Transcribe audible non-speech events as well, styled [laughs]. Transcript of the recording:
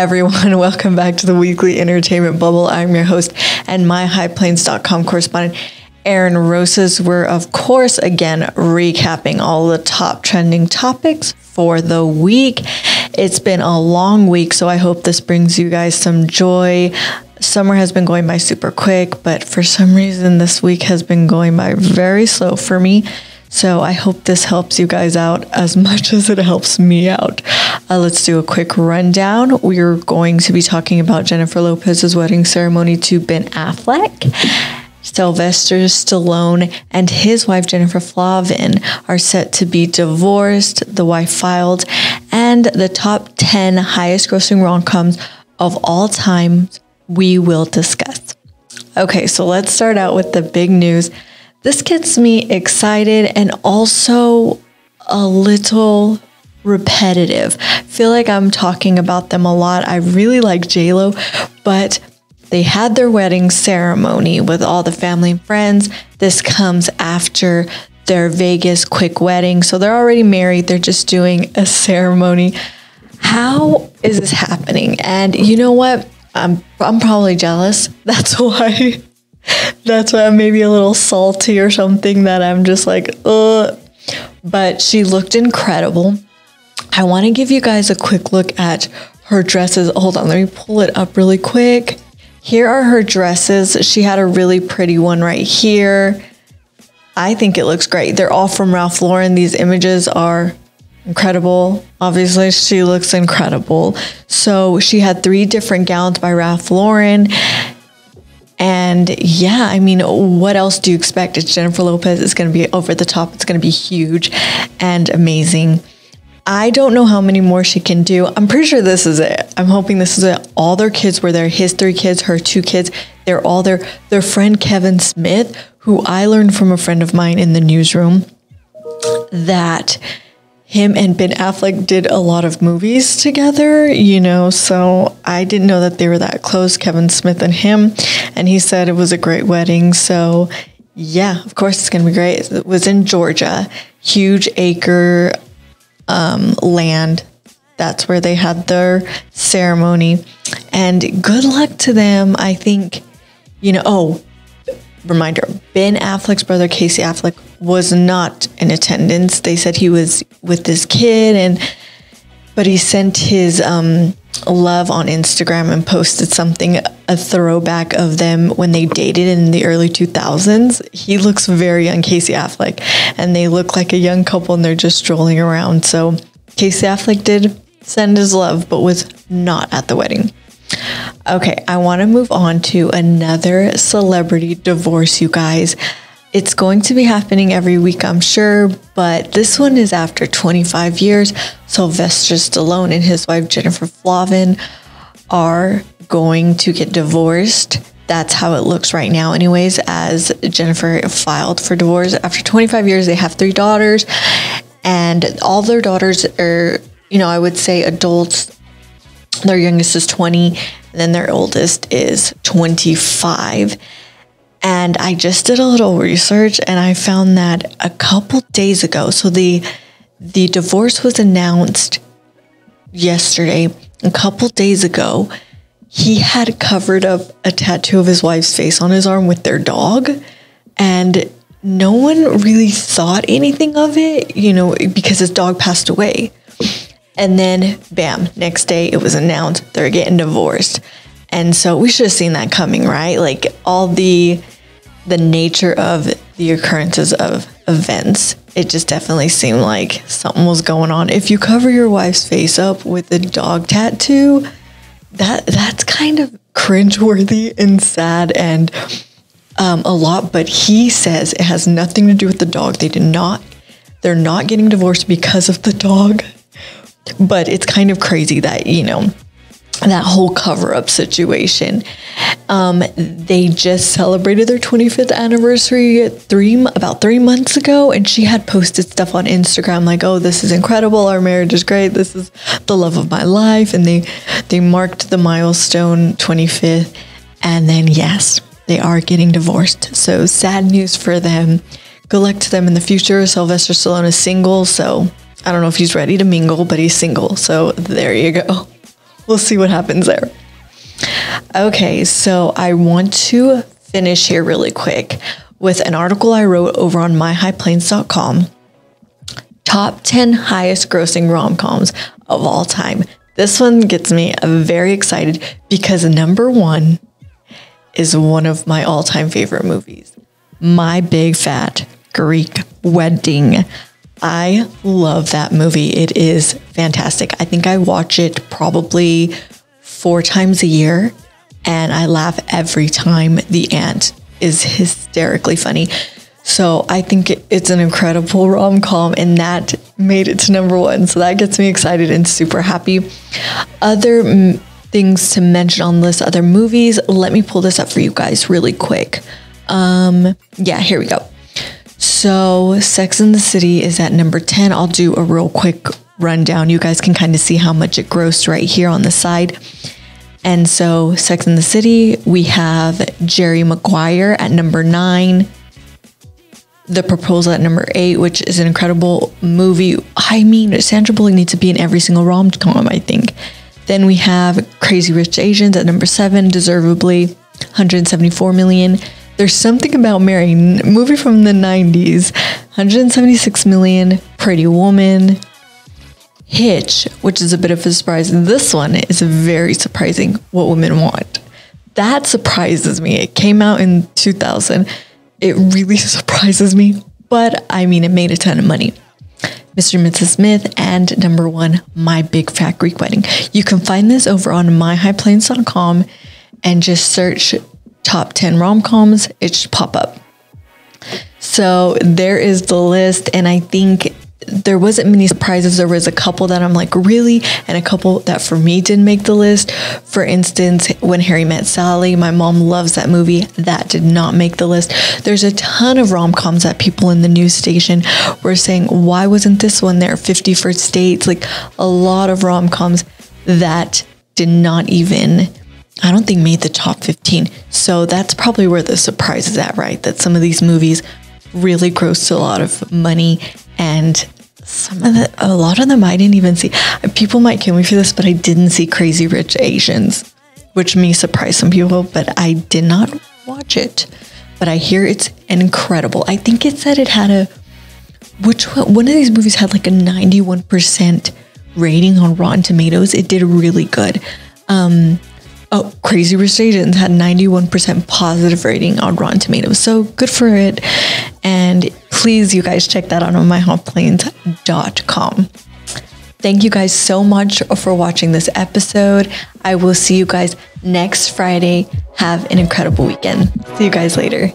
everyone, [laughs] welcome back to the weekly entertainment bubble. I'm your host and my highplains.com correspondent, Aaron Rosas. We're, of course, again recapping all the top trending topics for the week. It's been a long week, so I hope this brings you guys some joy. Summer has been going by super quick, but for some reason, this week has been going by very slow for me. So I hope this helps you guys out as [laughs] much as it helps me out. Uh, let's do a quick rundown. We're going to be talking about Jennifer Lopez's wedding ceremony to Ben Affleck. Sylvester Stallone and his wife Jennifer Flavin are set to be divorced. The wife filed, and the top 10 highest grossing rom coms of all time we will discuss. Okay, so let's start out with the big news this gets me excited and also a little repetitive. Feel like I'm talking about them a lot. I really like JLo, but they had their wedding ceremony with all the family and friends. This comes after their Vegas quick wedding. So they're already married, they're just doing a ceremony. How is this happening? And you know what? I'm I'm probably jealous. [laughs] That's why that's why I'm maybe a little salty or something that I'm just like, ugh. But she looked incredible. I want to give you guys a quick look at her dresses. Hold on, let me pull it up really quick. Here are her dresses. She had a really pretty one right here. I think it looks great. They're all from Ralph Lauren. These images are incredible. Obviously, she looks incredible. So she had three different gowns by Ralph Lauren. And yeah, I mean, what else do you expect? It's Jennifer Lopez. It's going to be over the top. It's going to be huge and amazing. I don't know how many more she can do. I'm pretty sure this is it. I'm hoping this is it. All their kids were there. His three kids, her two kids. They're all there. Their friend Kevin Smith, who I learned from a friend of mine in the newsroom, that him and Ben Affleck did a lot of movies together, you know, so I didn't know that they were that close, Kevin Smith and him. And he said it was a great wedding. So, yeah, of course it's going to be great. It was in Georgia, huge acre um, land. That's where they had their ceremony. And good luck to them. I think, you know, oh, reminder Ben Affleck's brother, Casey Affleck, was not in attendance. They said he was with this kid, and but he sent his um, love on Instagram and posted something, a throwback of them when they dated in the early 2000s. He looks very young, Casey Affleck, and they look like a young couple and they're just strolling around. So Casey Affleck did send his love, but was not at the wedding. Okay, I want to move on to another celebrity divorce, you guys. It's going to be happening every week, I'm sure, but this one is after 25 years. Sylvester Stallone and his wife Jennifer Flavin are going to get divorced. That's how it looks right now, anyways, as Jennifer filed for divorce. After 25 years, they have three daughters, and all their daughters are, you know, I would say adults. Their youngest is 20, and then their oldest is 25 and I just did a little research and I found that a couple days ago, so the the divorce was announced yesterday. A couple days ago, he had covered up a tattoo of his wife's face on his arm with their dog. And no one really thought anything of it, you know, because his dog passed away. And then, bam, next day it was announced they're getting divorced. And so we should have seen that coming, right? Like all the the nature of the occurrences of events, it just definitely seemed like something was going on. If you cover your wife's face up with a dog tattoo, that that's kind of cringeworthy and sad and um, a lot. But he says it has nothing to do with the dog. They did not. They're not getting divorced because of the dog. But it's kind of crazy that you know that whole cover up situation. Um, they just celebrated their 25th anniversary three about three months ago, and she had posted stuff on Instagram like, "Oh, this is incredible. Our marriage is great. This is the love of my life." And they they marked the milestone 25th, and then yes, they are getting divorced. So sad news for them. Good luck to them in the future. Sylvester Stallone is single, so I don't know if he's ready to mingle, but he's single. So there you go we'll see what happens there. Okay, so I want to finish here really quick with an article I wrote over on myhighplains.com. Top 10 highest grossing rom coms of all time. This one gets me very excited because number one is one of my all time favorite movies My Big Fat Greek Wedding. I love that movie. It is fantastic. I think I watch it probably four times a year and I laugh every time the aunt is hysterically funny. So I think it's an incredible rom com, and that made it to number one. So that gets me excited and super happy. Other m- things to mention on this, other movies. Let me pull this up for you guys really quick. Um, yeah, here we go. So Sex in the City is at number 10. I'll do a real quick rundown. You guys can kind of see how much it grossed right here on the side. And so, Sex in the City, we have Jerry Maguire at number nine, The Proposal at number eight, which is an incredible movie. I mean, Sandra Bullock needs to be in every single rom com, I think. Then we have Crazy Rich Asians at number seven, deservedly 174 million. There's something about Mary, movie from the 90s, 176 million. Pretty Woman, Hitch, which is a bit of a surprise. This one is very surprising what women want. That surprises me. It came out in 2000. It really [laughs] surprises me, but I mean, it made a ton of money. Mr. and Mrs. Smith, and number one, My Big Fat Greek Wedding. You can find this over on myhighplains.com and just search top 10 rom coms. It should pop up. So there is the list, and I think there wasn't many surprises. There was a couple that I'm like, really? And a couple that for me didn't make the list. For instance, when Harry met Sally, my mom loves that movie. That did not make the list. There's a ton of rom coms that people in the news station were saying, why wasn't this one there? 50 First Dates, like a lot of rom coms that did not even I don't think made the top 15. So that's probably where the surprise is at, right? That some of these movies really grossed a lot of money and some of the, a lot of them I didn't even see. People might kill me for this, but I didn't see Crazy Rich Asians, which may surprise some people, but I did not watch it. But I hear it's incredible. I think it said it had a, which one, of these movies had like a 91% rating on Rotten Tomatoes. It did really good. Um, Oh, Crazy Rich Asians had 91% positive rating on Rotten Tomatoes. So good for it. And please, you guys check that out on myhighplains.com. Thank you guys so much for watching this episode. I will see you guys next Friday. Have an incredible weekend. See you guys later.